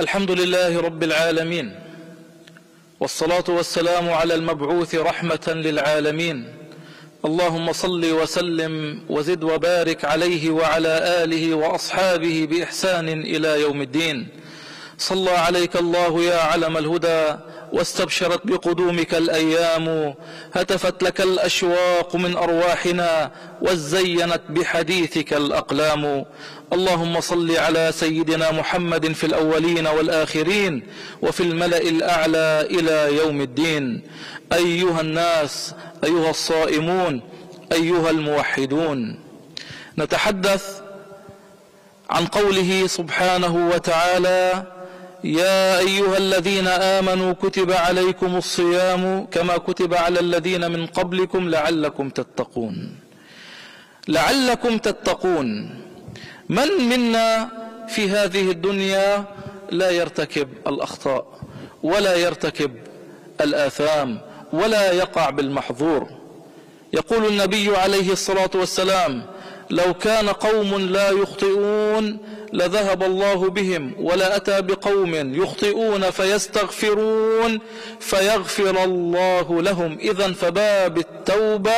الحمد لله رب العالمين والصلاة والسلام على المبعوث رحمة للعالمين. اللهم صل وسلم وزد وبارك عليه وعلى آله وأصحابه بإحسان إلى يوم الدين. صلى عليك الله يا علم الهدى واستبشرت بقدومك الأيام هتفت لك الأشواق من أرواحنا وزينت بحديثك الأقلام. اللهم صل على سيدنا محمد في الأولين والآخرين وفي الملأ الأعلى إلى يوم الدين. أيها الناس أيها الصائمون أيها الموحدون. نتحدث عن قوله سبحانه وتعالى يا أيها الذين آمنوا كتب عليكم الصيام كما كتب على الذين من قبلكم لعلكم تتقون. لعلكم تتقون. من منا في هذه الدنيا لا يرتكب الأخطاء ولا يرتكب الآثام ولا يقع بالمحظور. يقول النبي عليه الصلاة والسلام لو كان قوم لا يخطئون لذهب الله بهم ولا أتى بقوم يخطئون فيستغفرون فيغفر الله لهم. إذا فباب التوبة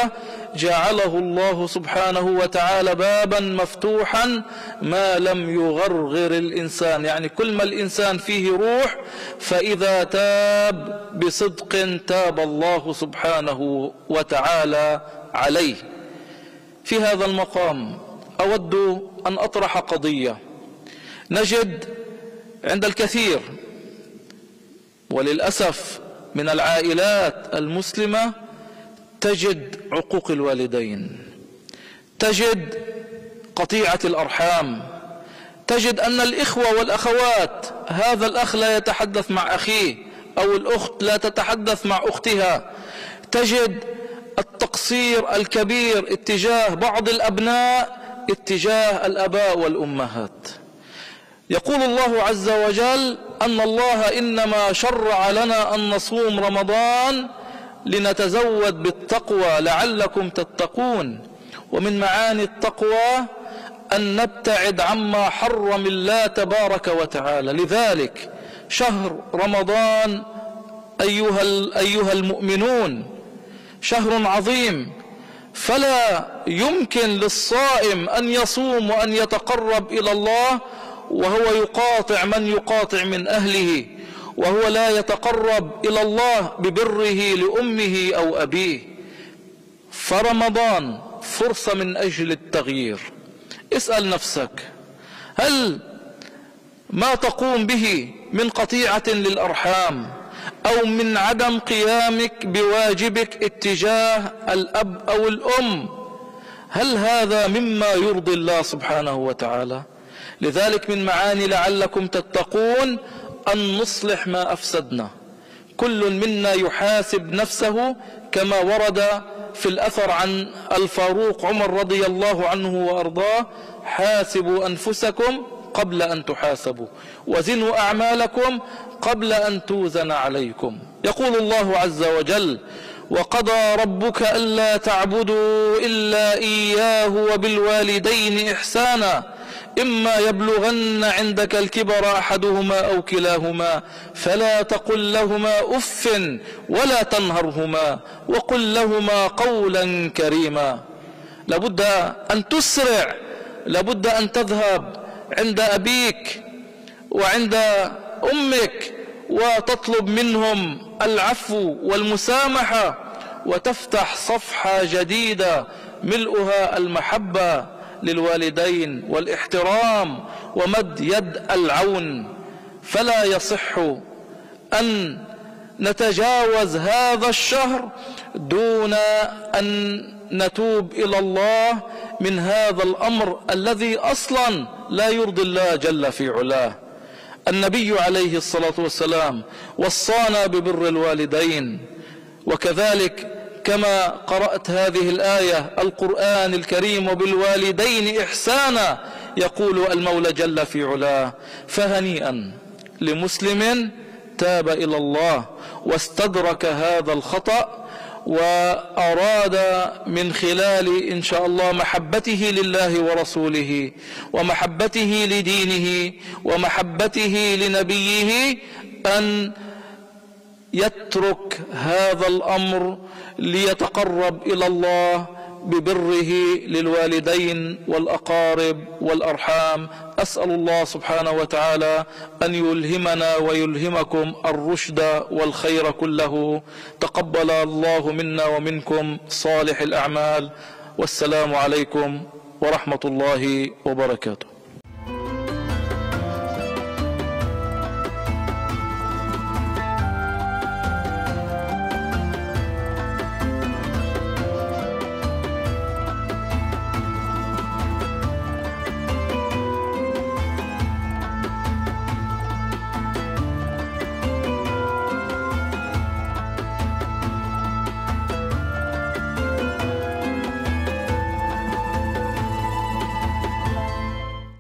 جعله الله سبحانه وتعالى بابا مفتوحا ما لم يغرغر الإنسان. يعني كل ما الإنسان فيه روح فإذا تاب بصدق تاب الله سبحانه وتعالى عليه. في هذا المقام أود أن أطرح قضية. نجد عند الكثير وللأسف من العائلات المسلمة تجد عقوق الوالدين تجد قطيعة الأرحام تجد أن الإخوة والأخوات هذا الأخ لا يتحدث مع أخيه أو الأخت لا تتحدث مع أختها تجد التقصير الكبير اتجاه بعض الأبناء اتجاه الأباء والأمهات. يقول الله عز وجل أن الله إنما شرع لنا أن نصوم رمضان لنتزود بالتقوى لعلكم تتقون. ومن معاني التقوى أن نبتعد عما حرم الله تبارك وتعالى. لذلك شهر رمضان أيها, أيها المؤمنون شهر عظيم. فلا يمكن للصائم أن يصوم وأن يتقرب إلى الله وهو يقاطع من يقاطع من أهله وهو لا يتقرب إلى الله ببره لأمه أو أبيه. فرمضان فرصة من أجل التغيير. اسأل نفسك هل ما تقوم به من قطيعة للأرحام؟ أو من عدم قيامك بواجبك اتجاه الأب أو الأم. هل هذا مما يرضي الله سبحانه وتعالى؟ لذلك من معاني لعلكم تتقون أن نصلح ما أفسدنا. كل منا يحاسب نفسه كما ورد في الأثر عن الفاروق عمر رضي الله عنه وأرضاه حاسبوا أنفسكم قبل أن تحاسبوا. وزنوا أعمالكم قبل أن توزن عليكم. يقول الله عز وجل وقضى ربك ألا تعبدوا إلا إياه وبالوالدين إحسانا. إما يبلغن عندك الكبر أحدهما أو كلاهما فلا تقل لهما أف ولا تنهرهما وقل لهما قولا كريما. لابد أن تسرع لابد أن تذهب. عند أبيك وعند أمك وتطلب منهم العفو والمسامحة وتفتح صفحة جديدة ملؤها المحبة للوالدين والإحترام ومد يد العون. فلا يصح أن نتجاوز هذا الشهر دون أن نتوب إلى الله من هذا الأمر الذي أصلا لا يرضي الله جل في علاه. النبي عليه الصلاة والسلام وصانا ببر الوالدين. وكذلك كما قرأت هذه الآية القرآن الكريم وبالوالدين إحسانا يقول المولى جل في علاه فهنيئا لمسلم تاب إلى الله واستدرك هذا الخطأ وأراد من خلال إن شاء الله محبته لله ورسوله ومحبته لدينه ومحبته لنبيه أن يترك هذا الأمر ليتقرب إلى الله ببره للوالدين والأقارب والأرحام. أسأل الله سبحانه وتعالى أن يلهمنا ويلهمكم الرشد والخير كله. تقبل الله منا ومنكم صالح الأعمال. والسلام عليكم ورحمة الله وبركاته.